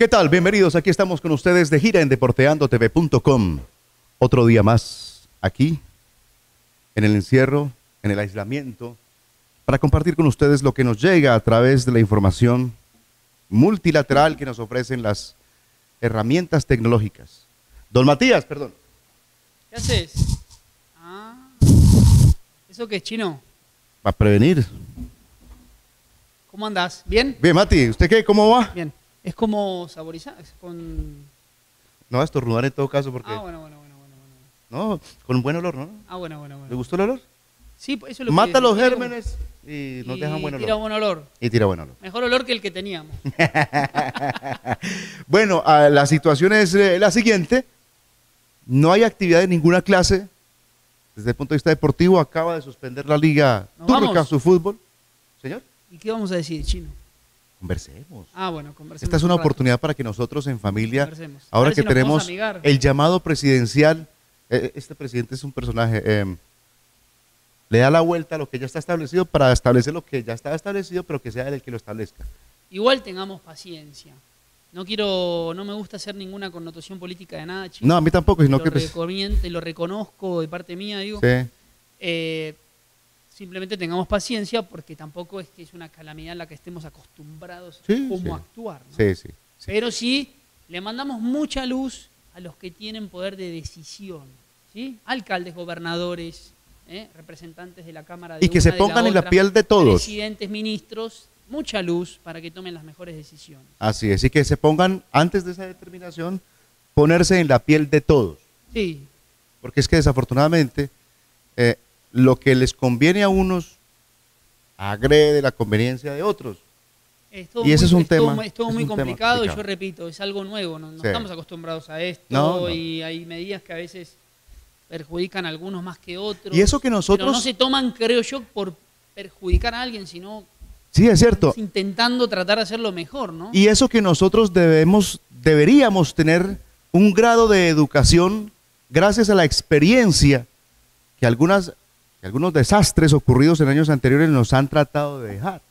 ¿Qué tal? Bienvenidos. Aquí estamos con ustedes de gira en deporteandotv.com. Otro día más aquí, en el encierro, en el aislamiento, para compartir con ustedes lo que nos llega a través de la información multilateral que nos ofrecen las herramientas tecnológicas. Don Matías, perdón. ¿Qué haces? Ah, ¿eso qué es chino? Para prevenir. ¿Cómo andás? ¿Bien? Bien, Mati, ¿usted qué? ¿Cómo va? Bien. Es como saborizar, es con... No estornudar en todo caso porque... Ah, bueno, bueno, bueno, bueno, bueno. No, con buen olor, ¿no? Ah, bueno, bueno, ¿Le bueno. gustó el olor? Sí, pues eso es lo Mata que... los tira- gérmenes y nos y dejan buen Tira olor. buen olor. Y tira buen olor. Mejor olor que el que teníamos. Bueno, ah, la situación es eh, la siguiente. No hay actividad de ninguna clase. Desde el punto de vista deportivo, acaba de suspender la liga ¿Nos turca su fútbol. Señor, ¿Y qué vamos a decir, chino? Conversemos. Ah, bueno, conversemos. Esta es una un oportunidad para que nosotros en familia, ahora que si tenemos el llamado presidencial, eh, este presidente es un personaje, eh, le da la vuelta a lo que ya está establecido para establecer lo que ya está establecido, pero que sea él el que lo establezca. Igual tengamos paciencia. No quiero, no me gusta hacer ninguna connotación política de nada, chino. No, a mí tampoco, sino lo, que... pues, lo reconozco de parte mía, digo. sí. Eh, simplemente tengamos paciencia porque tampoco es que es una calamidad en la que estemos acostumbrados Sí, a cómo sí. actuar. ¿no? Sí, sí, sí. Pero sí le mandamos mucha luz a los que tienen poder de decisión. ¿sí? Alcaldes, gobernadores, ¿eh? representantes de la Cámara de Y que una, se pongan en la piel de todos. Presidentes, ministros, mucha luz para que tomen las mejores decisiones. Así es, y que se pongan, antes de esa determinación, ponerse en la piel de todos. Sí, Porque es que desafortunadamente eh, lo que les conviene a unos agrede la conveniencia de otros. Y ese muy- es un tema- es todo es muy complicado y yo repito, es algo nuevo, no, no Sí. estamos acostumbrados a esto No, no. y hay medidas que a veces perjudican a algunos más que otros. Y eso que Pero nosotros- no se toman, creo yo, por perjudicar a alguien, sino Sí, es cierto. intentando tratar de hacerlo mejor, ¿no? Y eso que nosotros debemos, deberíamos tener un grado de educación gracias a la experiencia que algunas, algunos desastres ocurridos en años anteriores nos han tratado de dejar.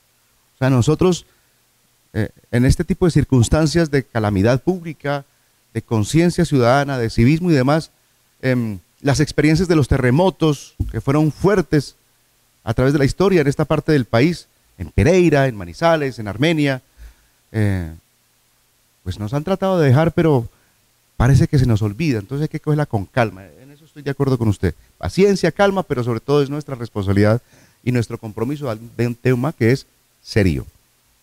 O sea, nosotros eh, en este tipo de circunstancias de calamidad pública, de conciencia ciudadana, de civismo y demás, em, las experiencias de los terremotos que fueron fuertes a través de la historia en esta parte del país, en Pereira, en Manizales, en Armenia, eh, pues nos han tratado de dejar, pero parece que se nos olvida, entonces hay que cogerla con calma, estoy de acuerdo con usted. Paciencia, calma, pero sobre todo es nuestra responsabilidad y nuestro compromiso de un tema que es serio,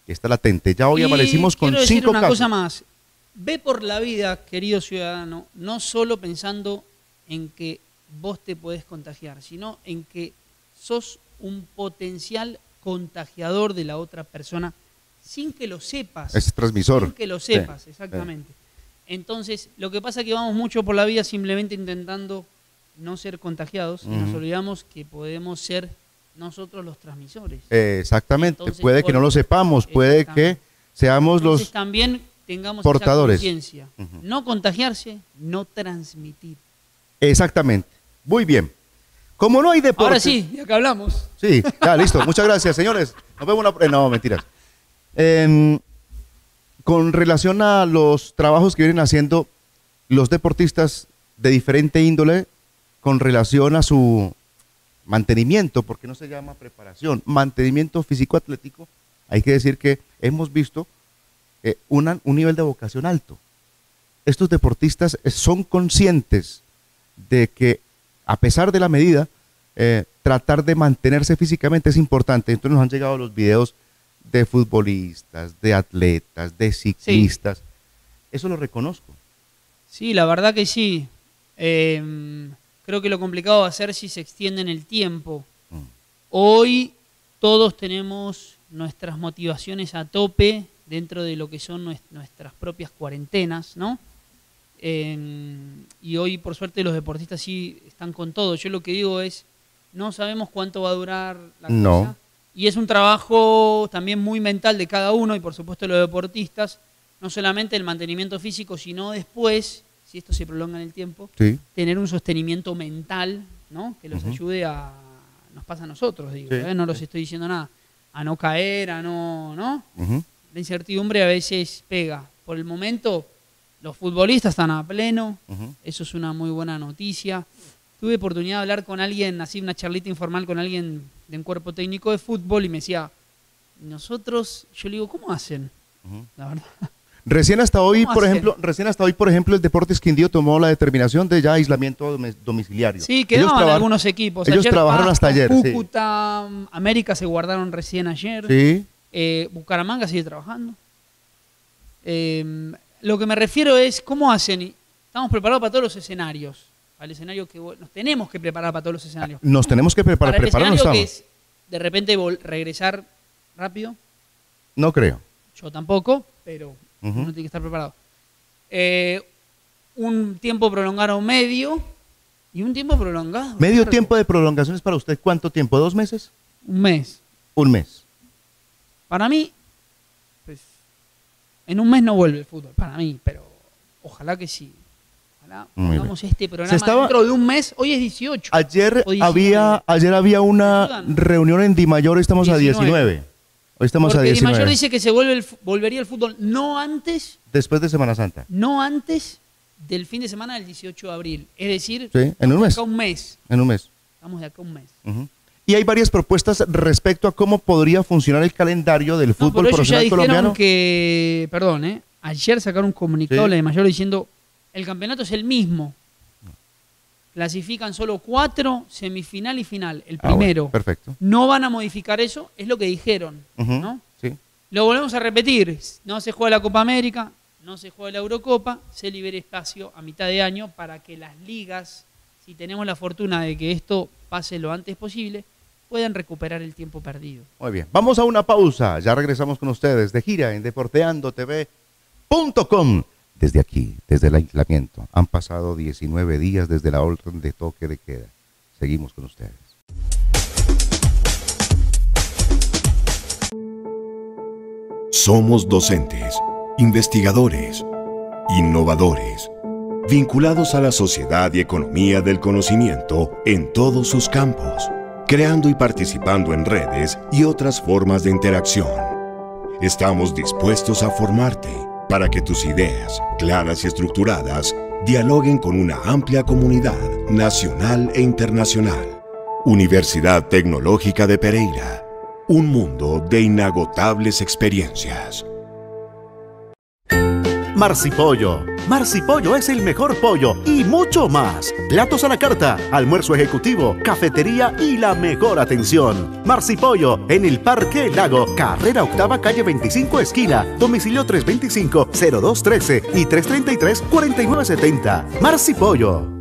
que está latente. Ya hoy Y amanecimos con decir cinco una casos. cosa más. Ve por la vida, querido ciudadano, no solo pensando en que vos te podés contagiar, sino en que sos un potencial contagiador de la otra persona sin que lo sepas. Es transmisor. Sin que lo sepas, sí. exactamente. Entonces, lo que pasa es que vamos mucho por la vida simplemente intentando no ser contagiados y nos olvidamos que podemos ser nosotros los transmisores. Eh, exactamente, Entonces, puede que no lo sepamos, puede que seamos Entonces los... también tengamos portadores. esa. No contagiarse, no transmitir. Exactamente. Muy bien. Como no hay deporte... Ahora sí, ya que hablamos. Sí, ya, listo. Muchas gracias, señores. Nos vemos la... No, mentiras. Con relación a los trabajos que vienen haciendo los deportistas de diferente índole con relación a su mantenimiento, porque no se llama preparación, mantenimiento físico-atlético, hay que decir que hemos visto eh, una- un nivel de vocación alto. Estos deportistas eh, son conscientes de que, a pesar de la medida, eh, tratar de mantenerse físicamente es importante. Entonces nos han llegado los videos de futbolistas, de atletas, de ciclistas. Eso lo reconozco. Sí, la verdad que sí. Eh, creo que lo complicado va a ser si se extiende en el tiempo. Mm. Hoy todos tenemos nuestras motivaciones a tope dentro de lo que son nues- nuestras propias cuarentenas, ¿no? En- y hoy, por suerte, los deportistas sí están con todo. Yo lo que digo es, no sabemos cuánto va a durar la No. cosa. Y es un trabajo también muy mental de cada uno y, por supuesto, los deportistas. No solamente el mantenimiento físico, sino después, si esto se prolonga en el tiempo, Sí. tener un sostenimiento mental, ¿no? Que los ayude a, nos pasa a nosotros, digo, Sí, ¿eh? no los estoy diciendo nada, a no caer, a no, ¿no? La incertidumbre a veces pega, por el momento los futbolistas están a pleno, eso es una muy buena noticia. Tuve oportunidad de hablar con alguien, así una charlita informal con alguien de un cuerpo técnico de fútbol y me decía, nosotros, yo le digo, ¿cómo hacen? La verdad. Recién hasta hoy, ¿Cómo por ejemplo, recién hasta hoy, por ejemplo, el Deportes Quindío tomó la determinación de ya aislamiento domi- domiciliario. Sí, quedaban algunos equipos. ellos Ayer trabajaron hasta ayer, sí. Cúcuta, América se guardaron recién ayer. Sí, Eh, Bucaramanga sigue trabajando. Eh, lo que me refiero es cómo hacen. Estamos preparados para todos los escenarios. Para el escenario que nos tenemos que preparar para todos los escenarios. nos tenemos que preparar, para el escenario que es de repente regresar rápido. No creo. Yo tampoco, pero Uno tiene que estar preparado. Eh, un tiempo prolongado medio y un tiempo prolongado. Medio tiempo de prolongación es para usted, ¿cuánto tiempo? ¿Dos meses? Un mes. Un mes. Para mí, pues, en un mes no vuelve el fútbol, para mí, pero ojalá que sí. Ojalá hagamos este programa estaba- dentro de un mes. Hoy es 18. Ayer O 19. había, ayer había una reunión en Di Mayor, hoy estamos a 19. 19. Hoy estamos porque a Di 19. Mayor dice que se vuelve el volvería el fútbol no antes, Después de Semana Santa. no antes del fin de semana del 18 de abril. Es decir, Sí, en un de mes. acá a un mes. En un mes. Estamos de acá a un mes. Y hay varias propuestas respecto a cómo podría funcionar el calendario del No, fútbol pero ellos ya profesional dijeron colombiano. que, perdón, ¿eh? ayer sacaron un comunicado Sí. la de Mayor diciendo el campeonato es el mismo. Clasifican solo cuatro, semifinal y final, el Ah, bueno, primero. perfecto. no van a modificar eso, es lo que dijeron. ¿no? Sí. Lo volvemos a repetir, no se juega la Copa América, no se juega la Eurocopa, se libere espacio a mitad de año para que las ligas, si tenemos la fortuna de que esto pase lo antes posible, puedan recuperar el tiempo perdido. Muy bien. Vamos a una pausa. Ya regresamos con ustedes de gira en deporteandotv.com. Desde aquí, desde el aislamiento, han pasado 19 días desde la orden de toque de queda. Seguimos con ustedes. Somos docentes, investigadores, innovadores, vinculados a la sociedad y economía del conocimiento en todos sus campos, creando y participando en redes y otras formas de interacción. Estamos dispuestos a formarte para que tus ideas, claras y estructuradas, dialoguen con una amplia comunidad nacional e internacional. Universidad Tecnológica de Pereira. Un mundo de inagotables experiencias. Marcipollo. Marcipollo es el mejor pollo y mucho más. Platos a la carta, almuerzo ejecutivo, cafetería y la mejor atención. Marcipollo en el Parque Lago, carrera octava, calle 25, esquina. Domicilio 325-0213 y 333-4970. Marcipollo.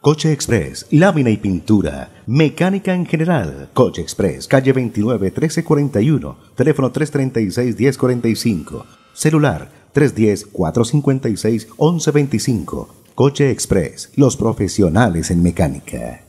Coche Express, lámina y pintura, mecánica en general. Coche Express, calle 29 1341, teléfono 336 1045, celular 310 456 1125. Coche Express, los profesionales en mecánica.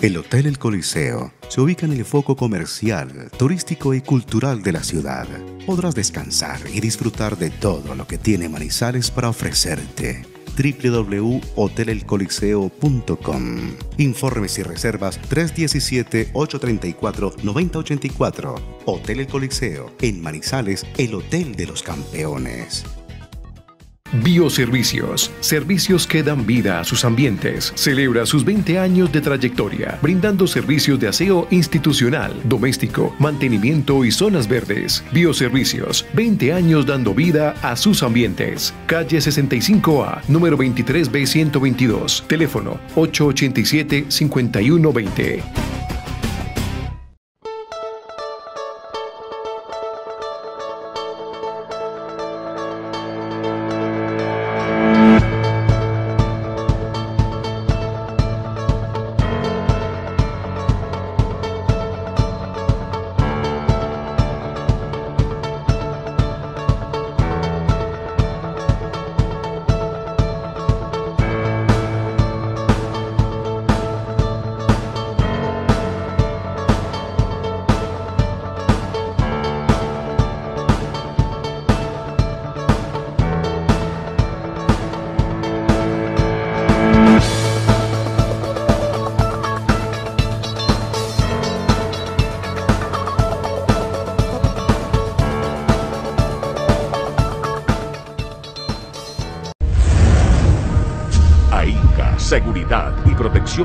El Hotel El Coliseo se ubica en el foco comercial, turístico y cultural de la ciudad. Podrás descansar y disfrutar de todo lo que tiene Manizales para ofrecerte www.hotelelcoliseo.com Informes y reservas 317-834-9084 Hotel El Coliseo, en Manizales, el Hotel de los Campeones. Bioservicios, servicios que dan vida a sus ambientes. Celebra sus 20 años de trayectoria, brindando servicios de aseo institucional, doméstico, mantenimiento y zonas verdes. Bioservicios, 20 años dando vida a sus ambientes. Calle 65A, número 23B122, teléfono 887-5120.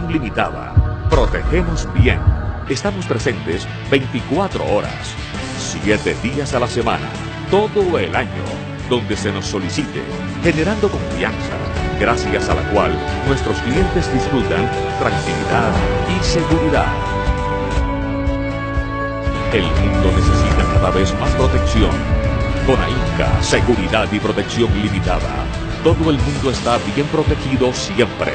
Limitada. Protegemos bien. Estamos presentes 24 horas, 7 días a la semana, todo el año, donde se nos solicite, generando confianza, gracias a la cual nuestros clientes disfrutan tranquilidad y seguridad. El mundo necesita cada vez más protección. Con AINCA, Seguridad y Protección Limitada, todo el mundo está bien protegido siempre.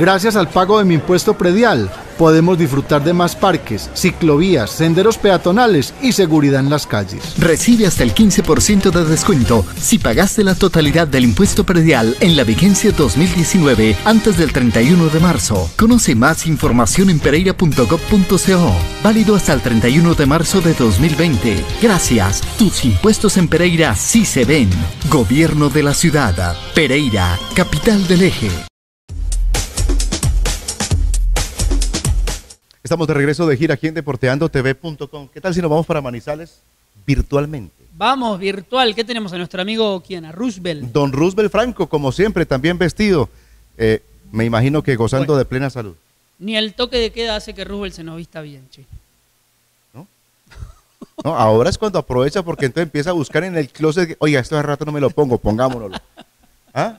Gracias al pago de mi impuesto predial, podemos disfrutar de más parques, ciclovías, senderos peatonales y seguridad en las calles. Recibe hasta el 15% de descuento si pagaste la totalidad del impuesto predial en la vigencia 2019 antes del 31 de marzo. Conoce más información en pereira.gov.co. Válido hasta el 31 de marzo de 2020. Gracias. Tus impuestos en Pereira sí se ven. Gobierno de la ciudad. Pereira, capital del eje. Estamos de regreso de gira aquí en deporteandotv.com. ¿Qué tal si nos vamos para Manizales virtualmente? Vamos, virtual. ¿Qué tenemos a nuestro amigo quién? A Roosevelt. Don Roosevelt Franco, como siempre, también vestido. Eh, me imagino que gozando Bueno. de plena salud. Ni el toque de queda hace que Roosevelt se nos vista bien, che. No, ahora es cuando aprovecha porque entonces empieza a buscar en el closet. Oiga, esto de rato no me lo pongo, pongámonoslo. ¿Ah?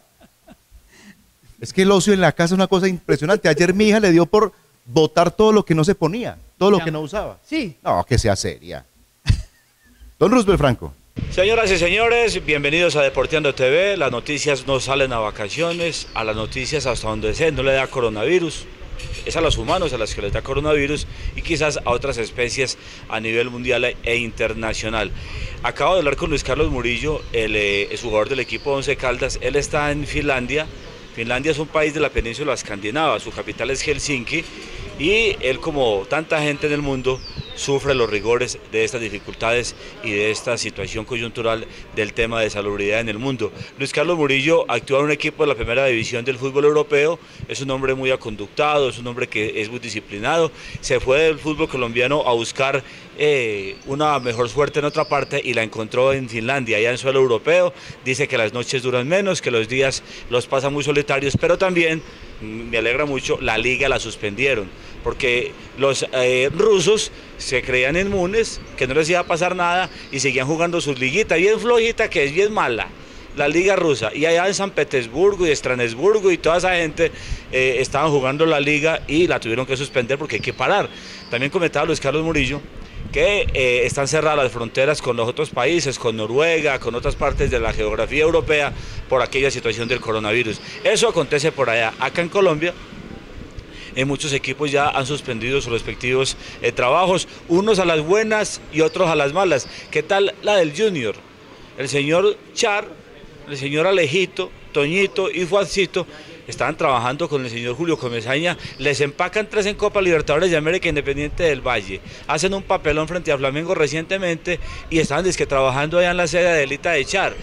Es que el ocio en la casa es una cosa impresionante. Ayer mi hija le dio por botar todo lo que no se ponía, todo lo que no usaba. Sí. No, que sea seria. Don Roosevelt Franco. Señoras y señores, bienvenidos a Deporteando TV. Las noticias no salen a vacaciones, a las noticias hasta donde sea, no le da coronavirus. Es a los humanos a las que les da coronavirus y quizás a otras especies a nivel mundial e internacional. Acabo de hablar con Luis Carlos Murillo, el, eh, es jugador del equipo Once Caldas. Él está en Finlandia. Finlandia es un país de la península escandinava, su capital es Helsinki y él como tanta gente en el mundo sufre los rigores de estas dificultades y de esta situación coyuntural del tema de salubridad en el mundo. Luis Carlos Murillo actúa en un equipo de la primera división del fútbol europeo, es un hombre muy aconductado, es un hombre que es muy disciplinado, se fue del fútbol colombiano a buscar eh, una mejor suerte en otra parte y la encontró en Finlandia, allá en suelo europeo, dice que las noches duran menos, que los días los pasa muy solitarios, pero también, mm, me alegra mucho, la liga la suspendieron porque los eh, rusos se creían inmunes, que no les iba a pasar nada y seguían jugando su liguita bien flojita, que es bien mala, la liga rusa. Y allá en San Petersburgo y Estranesburgo y toda esa gente eh, estaban jugando la liga y la tuvieron que suspender porque hay que parar. También comentaba Luis Carlos Murillo que eh, están cerradas las fronteras con los otros países, con Noruega, con otras partes de la geografía europea, por aquella situación del coronavirus. Eso acontece por allá. Acá en Colombia, en muchos equipos ya han suspendido sus respectivos eh, trabajos, unos a las buenas y otros a las malas. ¿Qué tal la del Junior? El señor Char, el señor Alejito, Toñito y Juancito estaban trabajando con el señor Julio Comesaña, les empacan tres en Copa Libertadores de América Independiente del Valle, hacen un papelón frente a Flamengo recientemente y estaban dizque, trabajando allá en la sede de Elita de Char.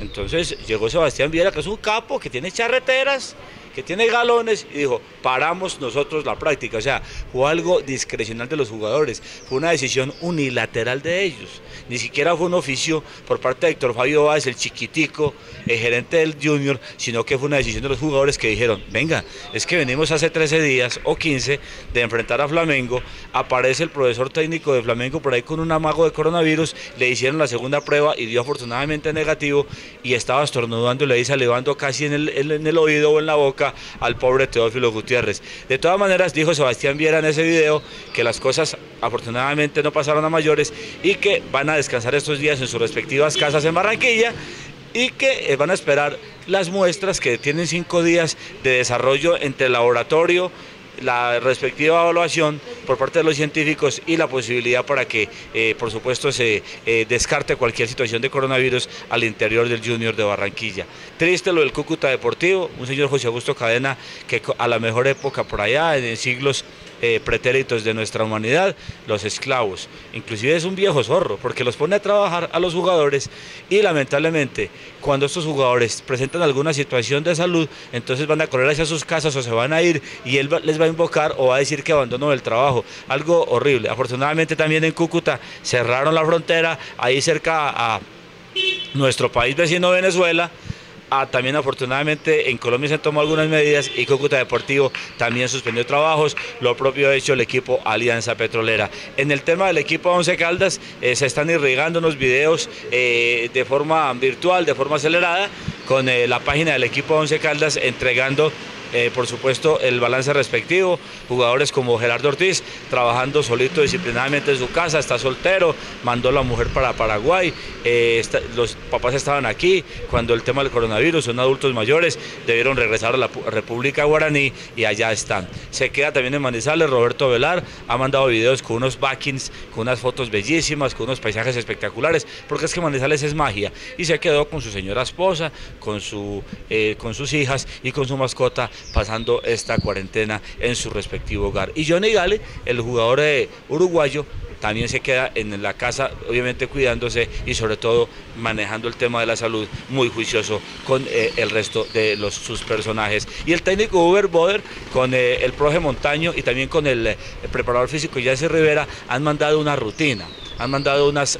Entonces llegó Sebastián Viera, que es un capo, que tiene charreteras, que tiene galones, y dijo, paramos nosotros la práctica. O sea, fue algo discrecional de los jugadores, fue una decisión unilateral de ellos. Ni siquiera fue un oficio por parte de Héctor Fabio Báez, el chiquitico, el gerente del Junior, sino que fue una decisión de los jugadores que dijeron, venga, es que venimos hace 13 días o 15 de enfrentar a Flamengo, aparece el profesor técnico de Flamengo por ahí con un amago de coronavirus, le hicieron la segunda prueba y dio afortunadamente negativo y estaba estornudando y le dice elevando casi en el, en el oído o en la boca al pobre Teófilo Gutiérrez. De todas maneras, dijo Sebastián Viera en ese video que las cosas afortunadamente no pasaron a mayores y que van a descansar estos días en sus respectivas casas en Barranquilla y que eh, van a esperar las muestras que tienen cinco días de desarrollo entre el laboratorio, la respectiva evaluación por parte de los científicos y la posibilidad para que, eh, por supuesto, se eh, descarte cualquier situación de coronavirus al interior del Junior de Barranquilla. Triste lo del Cúcuta Deportivo, un señor José Augusto Cadena que a la mejor época por allá, en siglos eh, pretéritos de nuestra humanidad, los esclavos. Inclusive es un viejo zorro, porque los pone a trabajar a los jugadores y lamentablemente cuando estos jugadores presentan alguna situación de salud, entonces van a correr hacia sus casas o se van a ir y él les va a invocar o va a decir que abandonó el trabajo. Algo horrible. Afortunadamente también en Cúcuta cerraron la frontera, ahí cerca a nuestro país vecino Venezuela, Ah, también afortunadamente en Colombia se tomado algunas medidas y Cúcuta Deportivo también suspendió trabajos, lo propio ha hecho el equipo Alianza Petrolera. En el tema del equipo Once Caldas eh, se están irrigando unos videos eh, de forma virtual, de forma acelerada, con eh, la página del equipo Once Caldas entregando eh, por supuesto, el balance respectivo. Jugadores como Gerardo Ortiz, trabajando solito disciplinadamente en su casa, está soltero, mandó a la mujer para Paraguay, eh, los papás estaban aquí cuando el tema del coronavirus, son adultos mayores, debieron regresar a la República Guaraní y allá están. Se queda también en Manizales, Roberto Velar ha mandado videos con unos backings, con unas fotos bellísimas, con unos paisajes espectaculares, porque es que Manizales es magia y se quedó con su señora esposa, con, su, eh, con sus hijas y con su mascota pasando esta cuarentena en su respectivo hogar. Y Johnny Gale, el jugador eh, uruguayo, también se queda en la casa, obviamente cuidándose y sobre todo manejando el tema de la salud muy juicioso con eh, el resto de sus personajes. Y el técnico Uber Boder con eh, el profe Montaño y también con el, el preparador físico Jesse Rivera han mandado una rutina han mandado unas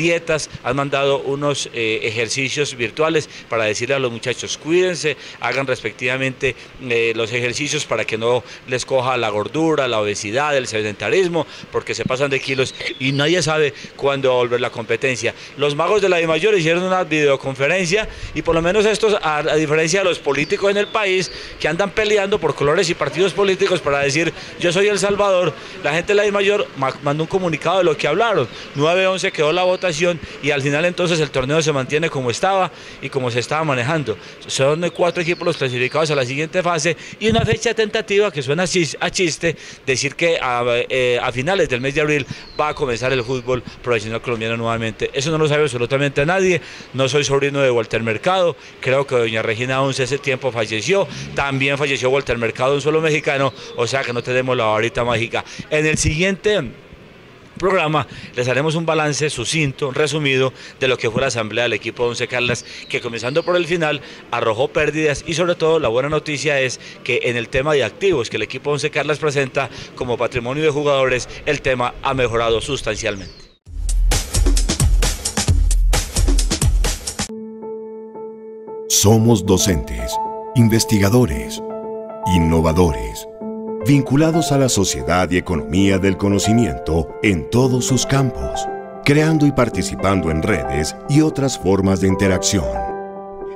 dietas, han mandado unos eh, ejercicios virtuales para decirle a los muchachos, cuídense, hagan respectivamente eh, los ejercicios para que no les coja la gordura, la obesidad, el sedentarismo, porque se pasan de kilos y nadie sabe cuándo volver la competencia. Los magos de la de mayor hicieron una videoconferencia y por lo menos estos, a, diferencia de los políticos en el país que andan peleando por colores y partidos políticos para decir yo soy El Salvador, la gente de la de mayor mandó un comunicado de lo que hablaron. 9-11 quedó la votación y al final entonces el torneo se mantiene como estaba y como se estaba manejando. Son cuatro equipos los clasificados a la siguiente fase y una fecha tentativa que suena a chiste, decir que eh, a, finales del mes de abril va a comenzar el fútbol profesional colombiano nuevamente. Eso no lo sabe absolutamente nadie. No soy sobrino de Walter Mercado. Creo que doña Regina Once ese tiempo falleció. También falleció Walter Mercado, un solo mexicano. O sea que no tenemos la varita mágica. En el siguiente programa les haremos un balance sucinto, resumido, de lo que fue la asamblea del equipo de Once Caldas, que comenzando por el final arrojó pérdidas y sobre todo la buena noticia es que en el tema de activos que el equipo Once Caldas presenta como patrimonio de jugadores, el tema ha mejorado sustancialmente. Somos docentes, investigadores, innovadores vinculados a la sociedad y economía del conocimiento en todos sus campos, creando y participando en redes y otras formas de interacción.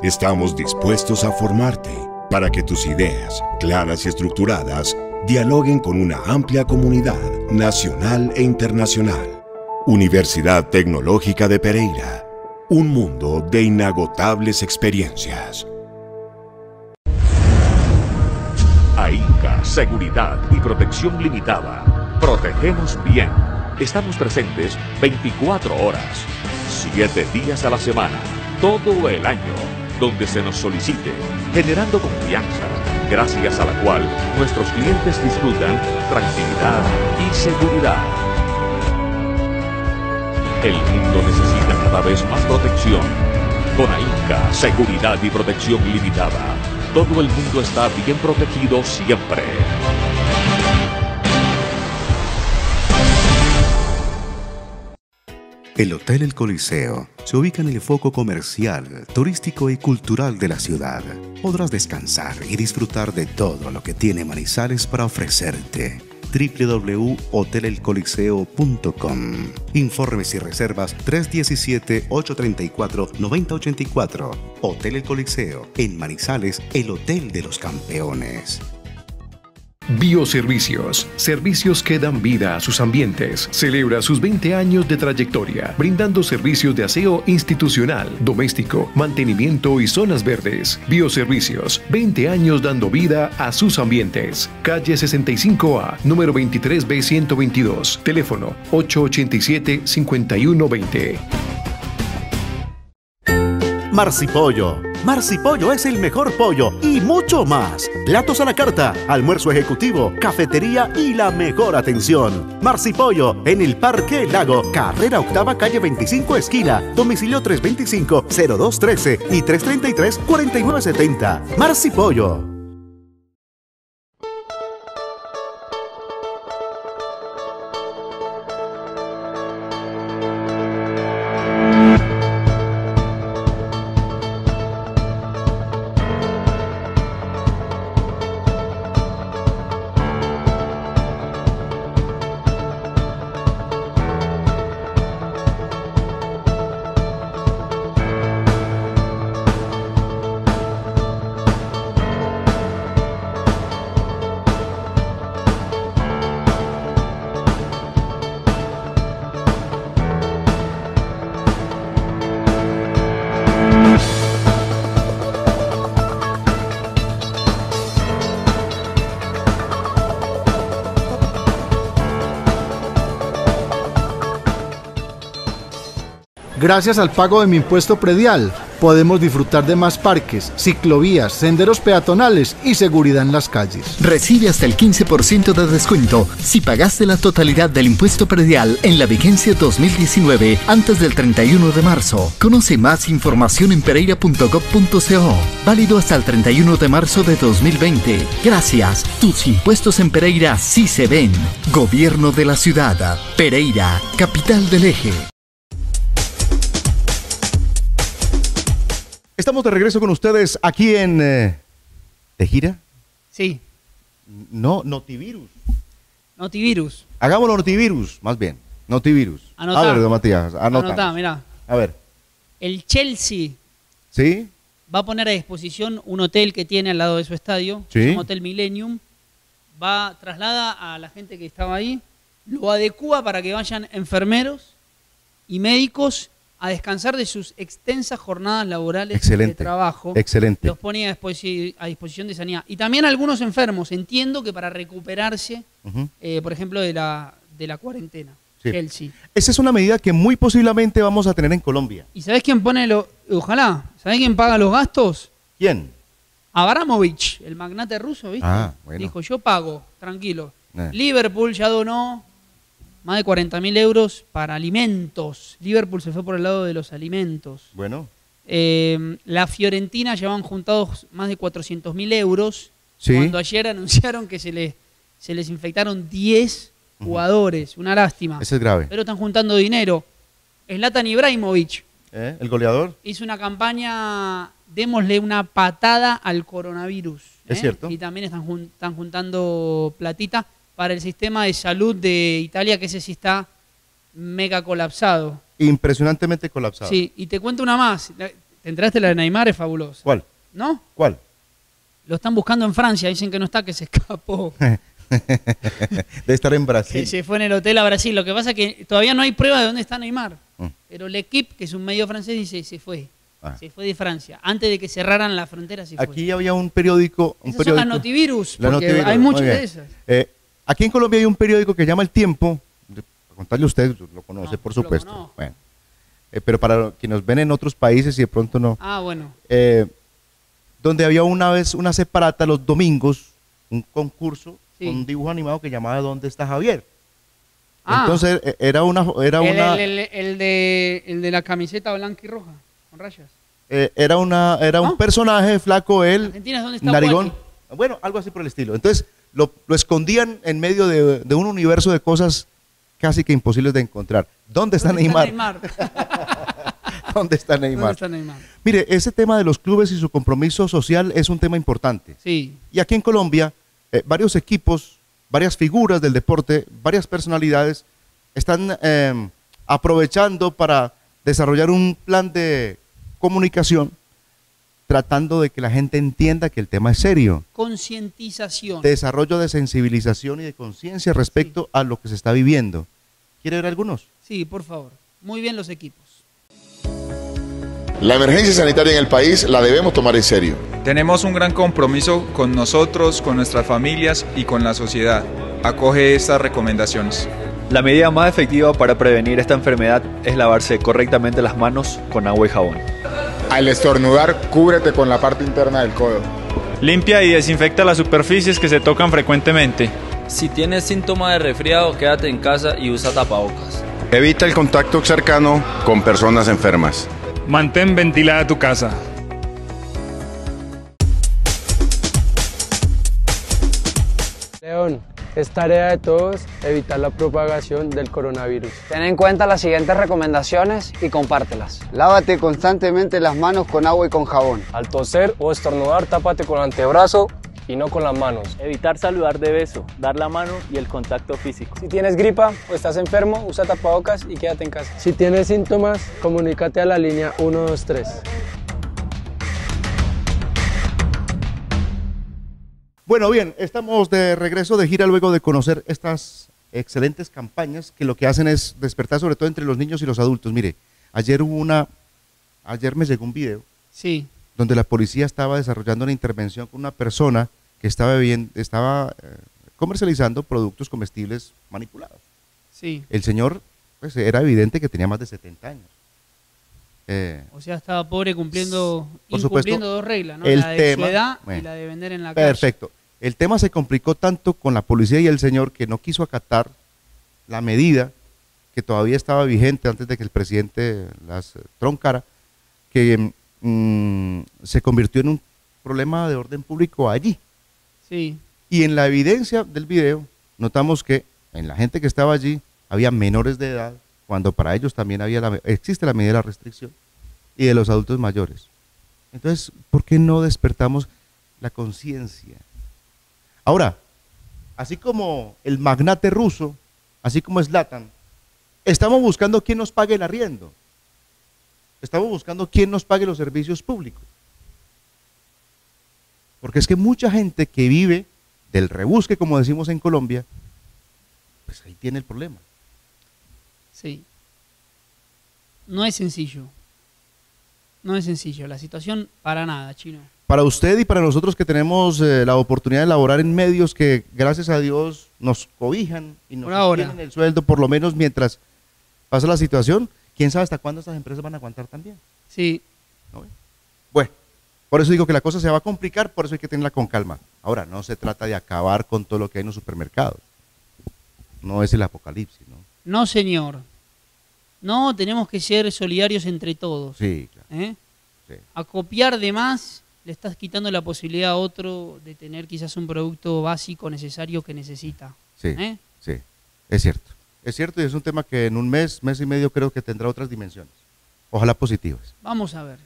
Estamos dispuestos a formarte para que tus ideas, claras y estructuradas, dialoguen con una amplia comunidad nacional e internacional. Universidad Tecnológica de Pereira, un mundo de inagotables experiencias. Seguridad y Protección Limitada. Protegemos bien. Estamos presentes 24 horas, 7 días a la semana, todo el año, donde se nos solicite, generando confianza, gracias a la cual nuestros clientes disfrutan tranquilidad y seguridad. El mundo necesita cada vez más protección. Con AINCA, Seguridad y Protección Limitada todo el mundo está bien protegido siempre. El Hotel El Coliseo se ubica en el foco comercial, turístico y cultural de la ciudad. Podrás descansar y disfrutar de todo lo que tiene Manizales para ofrecerte www.hotelelcoliseo.com. Informes y reservas 317-834-9084. Hotel El Coliseo, en Manizales, el Hotel de los Campeones. Bioservicios. Servicios que dan vida a sus ambientes. Celebra sus 20 años de trayectoria, brindando servicios de aseo institucional, doméstico, mantenimiento y zonas verdes. Bioservicios. 20 años dando vida a sus ambientes. Calle 65A, número 23B122. Teléfono 887-5120. Marcipollo. Marcipollo es el mejor pollo y mucho más. Platos a la carta, almuerzo ejecutivo, cafetería y la mejor atención. Marcipollo en el Parque Lago, carrera octava, calle 25, esquina, domicilio 325-0213 y 333-4970. Marcipollo. Gracias al pago de mi impuesto predial, podemos disfrutar de más parques, ciclovías, senderos peatonales y seguridad en las calles. Recibe hasta el 15% de descuento si pagaste la totalidad del impuesto predial en la vigencia 2019 antes del 31 de marzo. Conoce más información en pereira.gov.co. Válido hasta el 31 de marzo de 2020. Gracias. Tus impuestos en Pereira sí se ven. Gobierno de la ciudad. Pereira, capital del eje. Estamos de regreso con ustedes aquí en eh, ¿De gira? Sí, No, Notivirus. Notivirus. Hagámoslo Notivirus, más bien. Notivirus. Anotá. A ver, don Matías, anota. Anotá, mirá. A ver, El Chelsea ¿sí? va a poner a disposición un hotel que tiene al lado de su estadio, Sí. es un hotel Millennium. Va, traslada a la gente que estaba ahí, lo adecua para que vayan enfermeros y médicos a descansar de sus extensas jornadas laborales Excelente. de trabajo. Excelente. Los pone a, disposi- a disposición de sanidad. Y también algunos enfermos, entiendo que para recuperarse, eh, por ejemplo, de la, de la cuarentena. Sí. Esa es una medida que muy posiblemente vamos a tener en Colombia. ¿Y sabés quién pone lo, ojalá, ¿sabés quién paga los gastos? ¿Quién? Abramovich, el magnate ruso, ¿viste? Ah, bueno. Dijo, yo pago, tranquilo. Eh. Liverpool ya donó más de 40 mil euros para alimentos. Liverpool se fue por el lado de los alimentos. Bueno, Eh, la Fiorentina llevan juntados más de 400 mil euros. Sí. Cuando ayer anunciaron que se les, se les infectaron 10 jugadores. Una lástima. ese es grave. Pero están juntando dinero. Zlatan Ibrahimovic ¿Eh? ¿El goleador? hizo una campaña, démosle una patada al coronavirus. Es ¿eh? cierto. Y también están, jun- están juntando platita para el sistema de salud de Italia, que ese sí está mega colapsado. Impresionantemente colapsado. Sí, y te cuento una más. ¿Te enteraste la de Neymar? Es fabulosa. ¿Cuál? ¿No? ¿Cuál? Lo están buscando en Francia. Dicen que no está, que se escapó. Debe estar en que Brasil. se fue en el hotel a Brasil. Lo que pasa es que todavía no hay prueba de dónde está Neymar. Mm. Pero el equipo, que es un medio francés, dice se fue. Ah. Se fue de Francia. Antes de que cerraran la frontera, se fue. Aquí había un periódico. Un Esas son las notivirus, La porque Notivirus, hay muchas de esas. Eh, aquí en Colombia hay un periódico que se llama El Tiempo. Para contarle a usted, lo conoce, No, por supuesto. conozco. Bueno. Eh, pero para quienes nos ven en otros países y de pronto no. Ah, bueno. eh, donde había una vez una separata los domingos, un concurso Sí. con un dibujo animado que llamaba ¿Dónde está Javier? Ah. Entonces eh, era una era el, una el- el- el de, el de la camiseta blanca y roja, con rayas. eh, era una era un ¿No? personaje flaco él Argentina es donde está narigón bueno algo así por el estilo entonces lo, lo escondían en medio de, de un universo de cosas casi que imposibles de encontrar ¿dónde está ¿Dónde Neymar? Neymar? ¿dónde está ¿Dónde Neymar? está Neymar? mire ese tema de los clubes y su compromiso social es un tema importante Sí, Y aquí en Colombia, eh, varios equipos, varias figuras del deporte, varias personalidades están eh, aprovechando para desarrollar un plan de comunicación tratando de que la gente entienda que el tema es serio. concientización. Desarrollo de sensibilización y de conciencia respecto a lo que se está viviendo. ¿Quiere ver algunos? Sí, por favor. Muy bien los equipos. La emergencia sanitaria en el país la debemos tomar en serio. Tenemos un gran compromiso con nosotros, con nuestras familias y con la sociedad. Acoge estas recomendaciones. La medida más efectiva para prevenir esta enfermedad es lavarse correctamente las manos con agua y jabón. Al estornudar, cúbrete con la parte interna del codo. Limpia y desinfecta las superficies que se tocan frecuentemente. Si tienes síntoma de resfriado, quédate en casa y usa tapabocas. Evita el contacto cercano con personas enfermas. Mantén ventilada tu casa. León, es tarea de todos evitar la propagación del coronavirus. Ten en cuenta las siguientes recomendaciones y compártelas. Lávate constantemente las manos con agua y con jabón. Al toser o estornudar, tápate con el antebrazo y no con las manos. Evitar saludar de beso, dar la mano y el contacto físico. Si tienes gripa o estás enfermo, usa tapabocas y quédate en casa. Si tienes síntomas, comunícate a la línea 123. Bueno, bien, estamos de regreso de gira luego de conocer estas excelentes campañas que lo que hacen es despertar sobre todo entre los niños y los adultos. Mire, ayer hubo una, ayer me llegó un video Sí, donde la policía estaba desarrollando una intervención con una persona que estaba, bien, estaba eh, comercializando productos comestibles manipulados. sí. El señor, pues era evidente que tenía más de 70 años. Eh, O sea, estaba pobre cumpliendo, Por incumpliendo supuesto, dos reglas, ¿no? el la de tema- su edad y la de vender en la calle. Perfecto. El tema se complicó tanto con la policía y el señor que no quiso acatar la medida que todavía estaba vigente antes de que el presidente las eh, troncara, que mm, se convirtió en un problema de orden público allí. Sí, Y en la evidencia del video notamos que en la gente que estaba allí había menores de edad, cuando para ellos también había la, existe la medida de la restricción, y de los adultos mayores. Entonces, ¿por qué no despertamos la conciencia? Ahora, así como el magnate ruso, así como Slatan, estamos buscando quién nos pague el arriendo. Estamos buscando quién nos pague los servicios públicos. Porque es que mucha gente que vive del rebusque, como decimos en Colombia, pues ahí tiene el problema. Sí. No es sencillo. No es sencillo. La situación para nada, chino. Para usted y para nosotros que tenemos eh, la oportunidad de laborar en medios que, gracias a Dios, nos cobijan y nos tienen el sueldo, por lo menos mientras pasa la situación, quién sabe hasta cuándo estas empresas van a aguantar también. Sí. Bueno, por eso digo que la cosa se va a complicar, por eso hay que tenerla con calma. Ahora, no se trata de acabar con todo lo que hay en los supermercados. No es el apocalipsis, ¿no? No, señor. No, tenemos que ser solidarios entre todos. Sí, claro. ¿eh? Sí. A copiar de más, le estás quitando la posibilidad a otro de tener quizás un producto básico necesario que necesita. Sí, ¿eh? sí, es cierto. Es cierto y es un tema que en un mes, mes y medio creo que tendrá otras dimensiones. Ojalá positivas. Vamos a ver.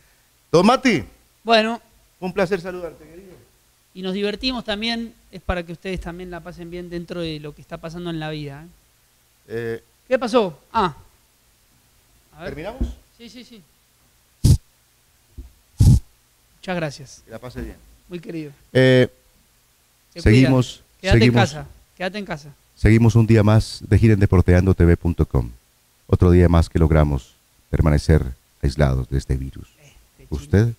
Don Mati, Bueno, un placer saludarte, querido. y nos divertimos también, es para que ustedes también la pasen bien dentro de lo que está pasando en la vida. ¿eh? Eh, ¿Qué pasó? Ah. ¿Terminamos? Sí, sí, sí. Muchas gracias. Que la pase bien. Muy querido. Eh, Se seguimos. Quédate seguimos, en casa. Quédate en casa. seguimos un día más de gira en deporteandotv.com. Otro día más que logramos permanecer aislados de este virus. Usted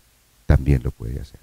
también lo puede hacer.